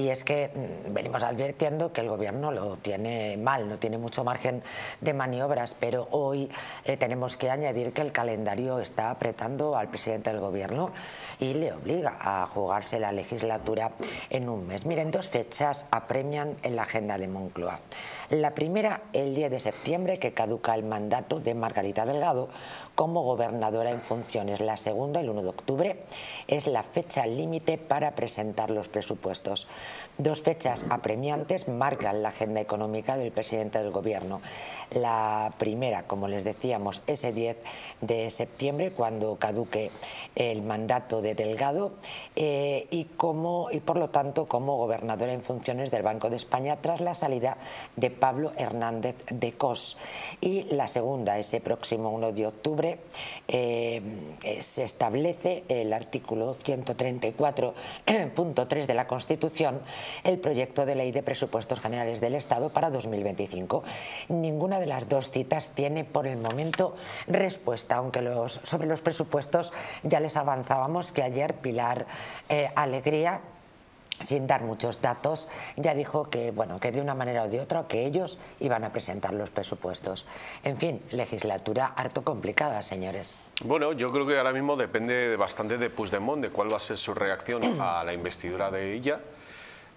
Y es que mm, venimos advirtiendo que el gobierno lo tiene mal, no tiene mucho margen de maniobras, pero hoy eh, tenemos que añadir que el calendario está apretando al presidente del gobierno y le obliga a jugarse la legislatura en un mes. Miren, dos fechas apremian en la agenda de Moncloa. La primera, el 10 de septiembre, que caduca el mandato de Margarita Delgado como gobernadora en funciones. La segunda, el 1 de octubre, es la fecha límite para presentar los presupuestos. Dos fechas apremiantes marcan la agenda económica del presidente del Gobierno. La primera, como les decíamos, ese 10 de septiembre, cuando caduque el mandato de Delgado eh, y, como, y por lo tanto como gobernadora en funciones del Banco de España tras la salida de Pablo Hernández de Cos. Y la segunda, ese próximo 1 de octubre, eh, se establece el artículo 134.3 de la Constitución el proyecto de ley de presupuestos generales del Estado para 2025. Ninguna de las dos citas tiene por el momento respuesta, aunque sobre los presupuestos ya les avanzábamos que ayer Pilar eh, Alegría sin dar muchos datos, ya dijo que, bueno, que de una manera o de otra que ellos iban a presentar los presupuestos. En fin, legislatura harto complicada, señores. Bueno, yo creo que ahora mismo depende bastante de Puigdemont, de cuál va a ser su reacción a la investidura de ella.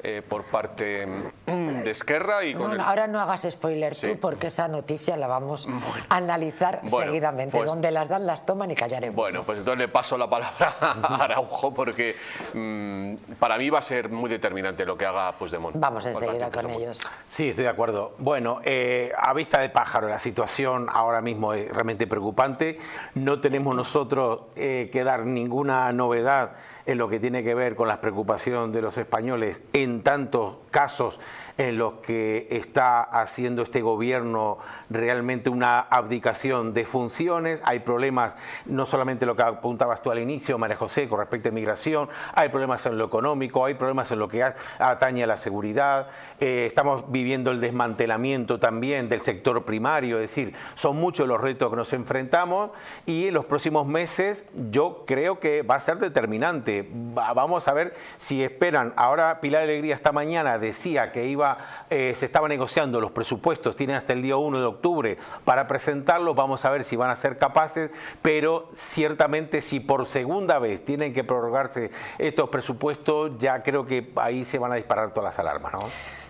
Eh, por parte mm, de Esquerra y con Ahora no hagas spoiler tú porque esa noticia la vamos a analizar seguidamente. Pues Donde las dan las toman y callaremos. Bueno, pues entonces le paso la palabra a Araujo porque mm, para mí va a ser muy determinante lo que haga Puigdemont. Vamos enseguida con ellos. Sí, estoy de acuerdo. Bueno, eh, a vista de pájaro la situación ahora mismo es realmente preocupante. No tenemos nosotros eh, que dar ninguna novedad en lo que tiene que ver con la preocupación de los españoles en tantos casos en los que está haciendo este gobierno realmente una abdicación de funciones. Hay problemas, no solamente lo que apuntabas tú al inicio, María José, con respecto a migración, hay problemas en lo económico, hay problemas en lo que atañe a la seguridad, eh, estamos viviendo el desmantelamiento también del sector primario, es decir, son muchos los retos que nos enfrentamos y en los próximos meses yo creo que va a ser determinante. Vamos a ver si esperan. Ahora Pilar Alegría esta mañana decía que iba eh, se estaba negociando los presupuestos, tienen hasta el día 1 de octubre para presentarlos, vamos a ver si van a ser capaces, pero ciertamente si por segunda vez tienen que prorrogarse estos presupuestos, ya creo que ahí se van a disparar todas las alarmas. ¿no?